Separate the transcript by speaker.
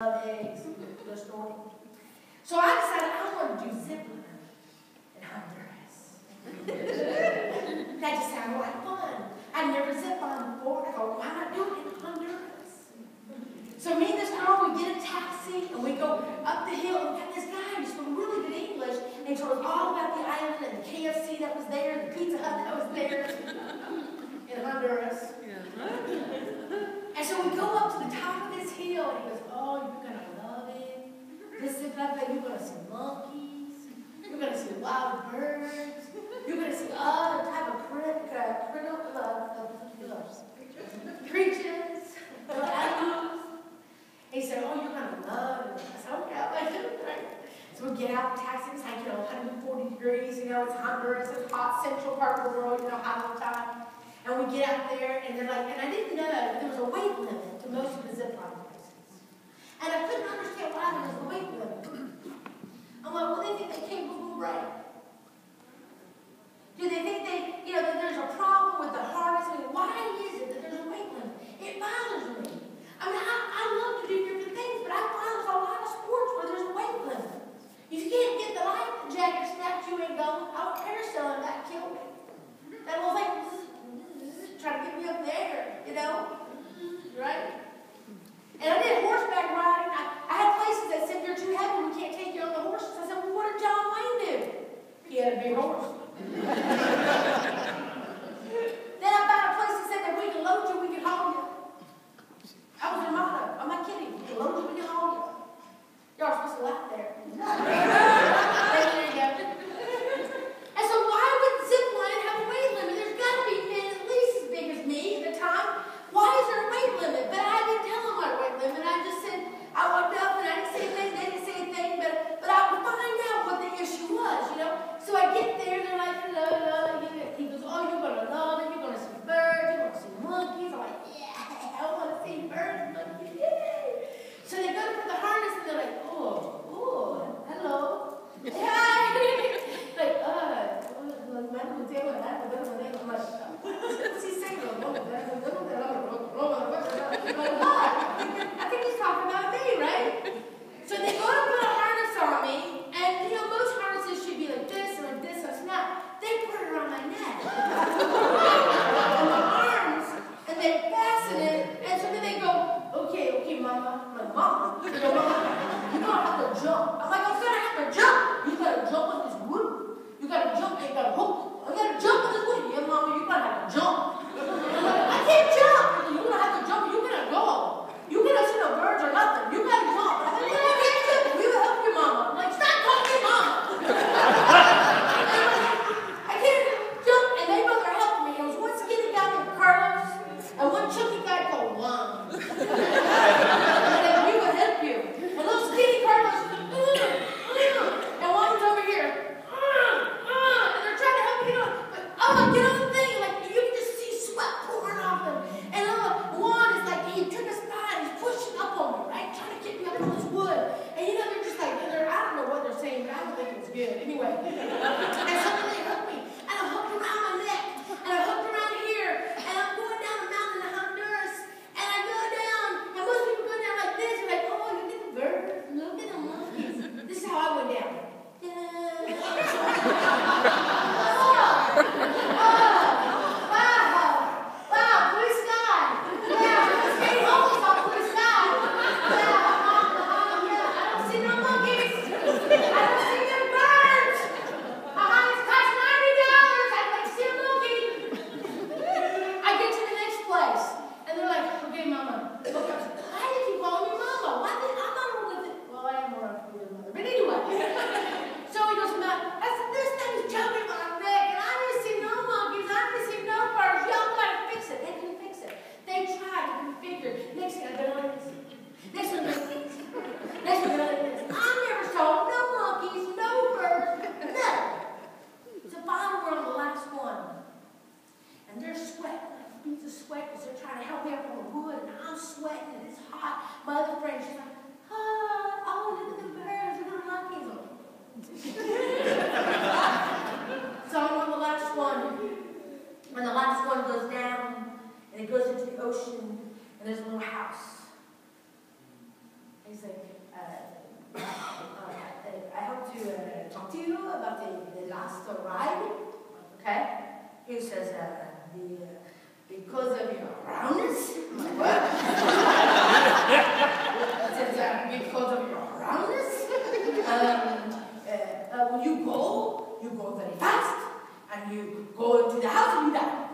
Speaker 1: love eggs. Story. So I decided I want to do zip line in Honduras. that just sounded like fun. I'd never zip line before. I thought, why not do it in Honduras? So me and this girl, we get a taxi and we go up the hill and got this guy who spoke really good English and he told us all about the island and the KFC that was there, the Pizza Hut that was there in Honduras. And so we go up to the top of this hill and he goes, oh, you're going to love it. This is that. You're going to see monkeys. You're going to see wild birds. You're going to see other type of crit, uh, uh, uh, creatures, little animals. He said, oh, you're going to love it. I said, okay, I like. So we get out, the taxi was like, you know, 140 degrees, you know, it's Honduras, it's hot, central part of the world, you know, hot all the time. And we get out there, and they're like, and I didn't know there was a weight limit to most of the zip line places. And I couldn't understand why there was a weight limit. yours. Uh, uh, I have to uh, talk to you about the, the last ride. Okay? He says, uh, the, because of your roundness. Says, because of your roundness. Um, uh, you go, you go very fast, and you go into the house and you die.